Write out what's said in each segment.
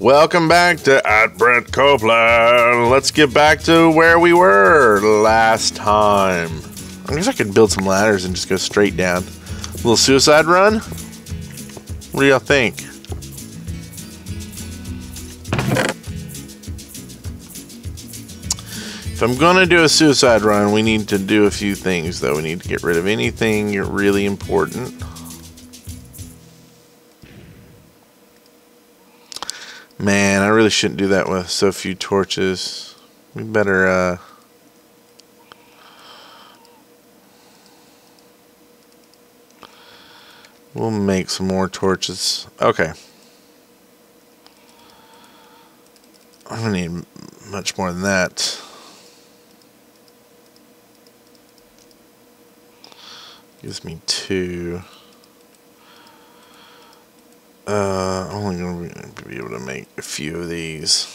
Welcome back to at Brent Copeland. Let's get back to where we were last time. I guess I could build some ladders and just go straight down. A little suicide run? What do y'all think? If I'm gonna do a suicide run, we need to do a few things though. We need to get rid of anything really important. Man, I really shouldn't do that with so few torches. We better, uh... We'll make some more torches. Okay. I'm gonna need much more than that. Gives me two. Uh, only going to be able to make a few of these.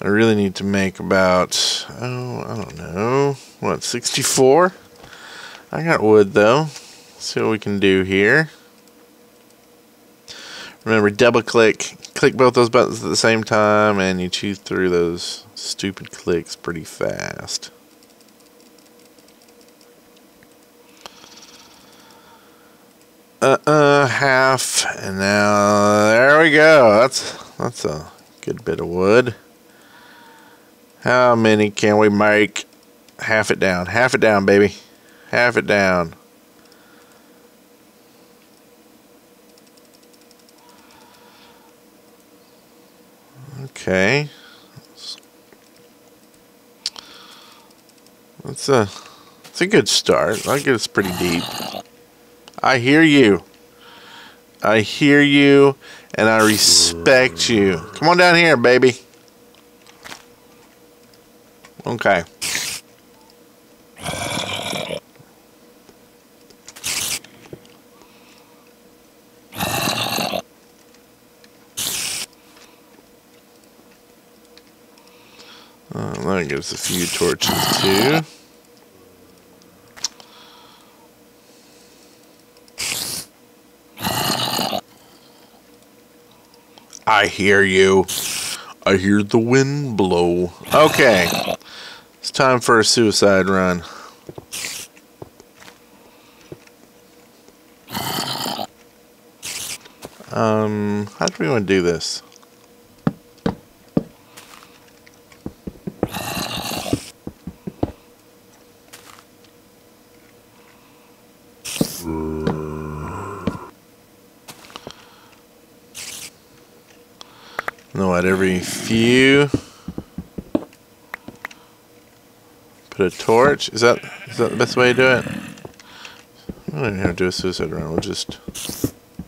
I really need to make about, oh, I don't know, what, 64? I got wood though. Let's see what we can do here. Remember, double click, click both those buttons at the same time, and you chew through those stupid clicks pretty fast. Uh-uh, half, and now, there we go. That's, that's a good bit of wood. How many can we make? Half it down, half it down, baby. Half it down. Okay. That's a, that's a good start. I guess it's pretty deep. I hear you. I hear you, and I respect you. Come on down here, baby. Okay. Uh, that gives a few torches too. I hear you. I hear the wind blow. Okay. It's time for a suicide run. Um, how do we want to do this? Know what, every few put a torch. Is that is that the best way to do it? I don't even have to do a suicide run. We'll just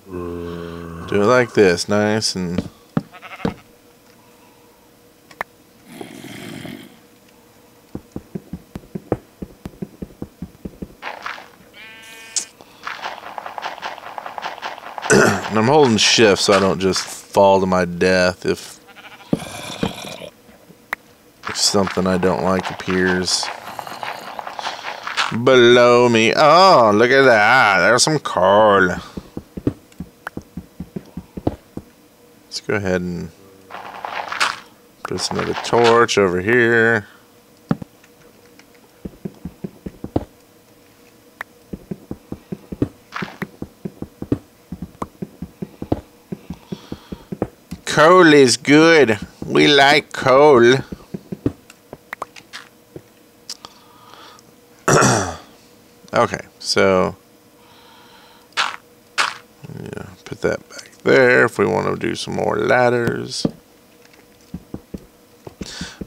do it like this, nice and. and I'm holding shift so I don't just fall to my death if, if something I don't like appears below me. Oh, look at that. There's some coal. Let's go ahead and put another torch over here. Coal is good. We like coal. okay, so yeah, put that back there if we want to do some more ladders.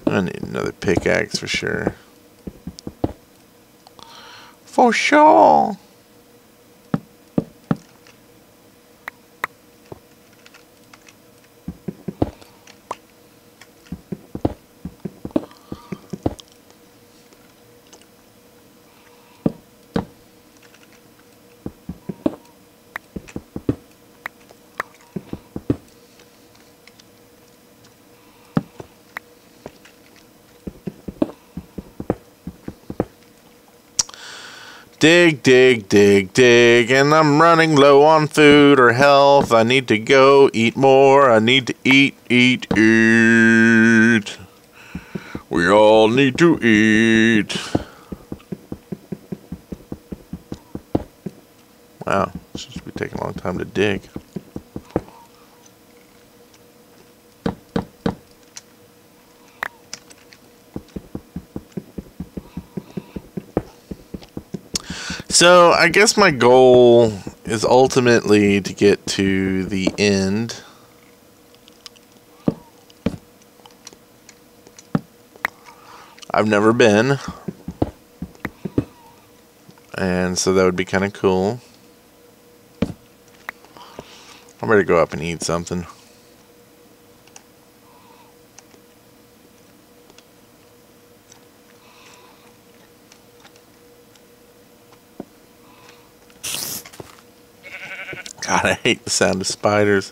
I need another pickaxe for sure. For sure. Dig, dig, dig, dig, and I'm running low on food or health. I need to go eat more. I need to eat, eat, eat. We all need to eat. Wow, this should be taking a long time to dig. So I guess my goal is ultimately to get to the end. I've never been. And so that would be kind of cool. I'm ready to go up and eat something. God, I hate the sound of spiders.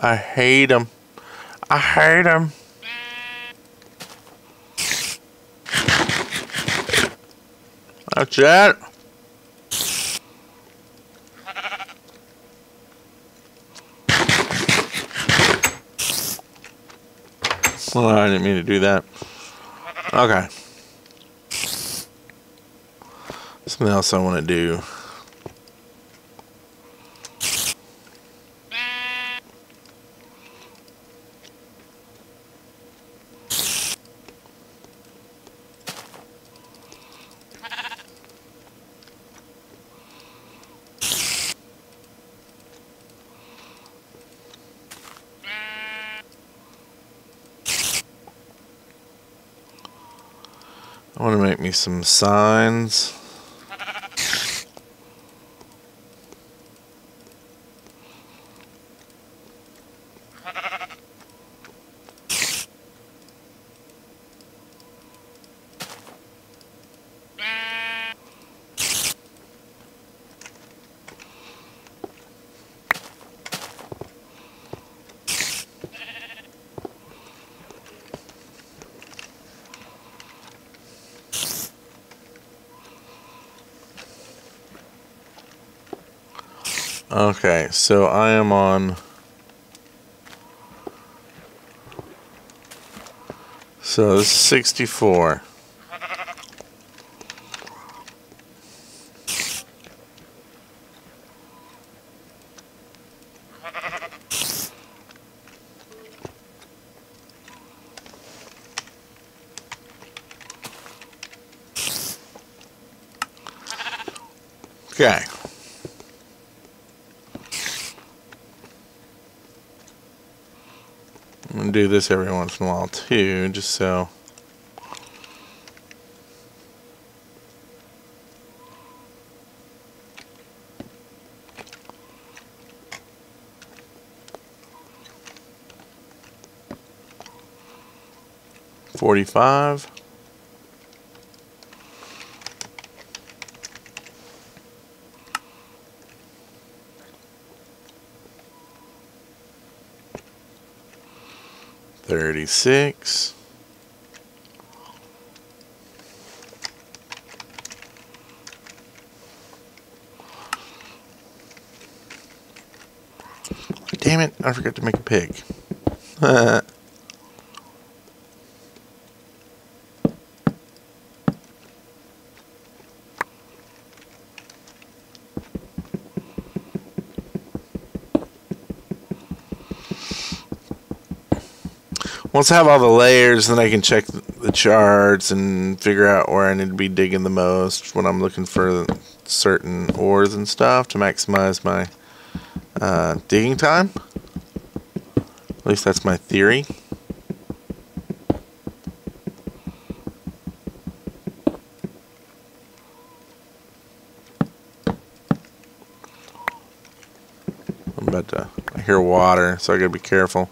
I hate them. I hate them. That's it. Well, I didn't mean to do that. Okay. Something else I want to do. Want to make me some signs. Okay, so I am on. So this is 64. Okay. I'm gonna do this every once in a while too, just so. Forty-five. Thirty-six. Damn it, I forgot to make a pig. Once I have all the layers, then I can check the charts and figure out where I need to be digging the most when I'm looking for certain ores and stuff to maximize my uh, digging time. At least that's my theory. I'm about to, I hear water, so I gotta be careful.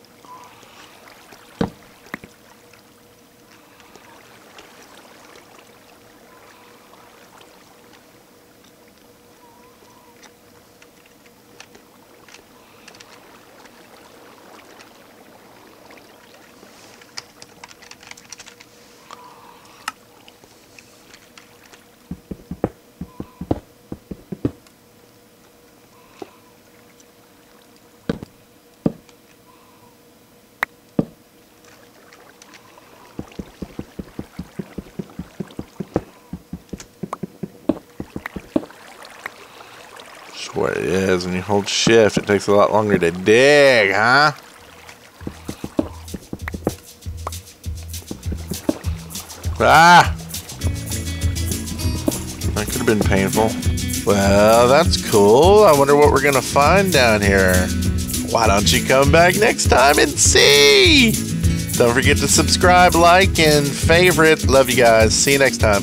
What it is. When you hold shift, it takes a lot longer to dig, huh? Ah! That could have been painful. Well, that's cool. I wonder what we're going to find down here. Why don't you come back next time and see? Don't forget to subscribe, like, and favorite. Love you guys. See you next time.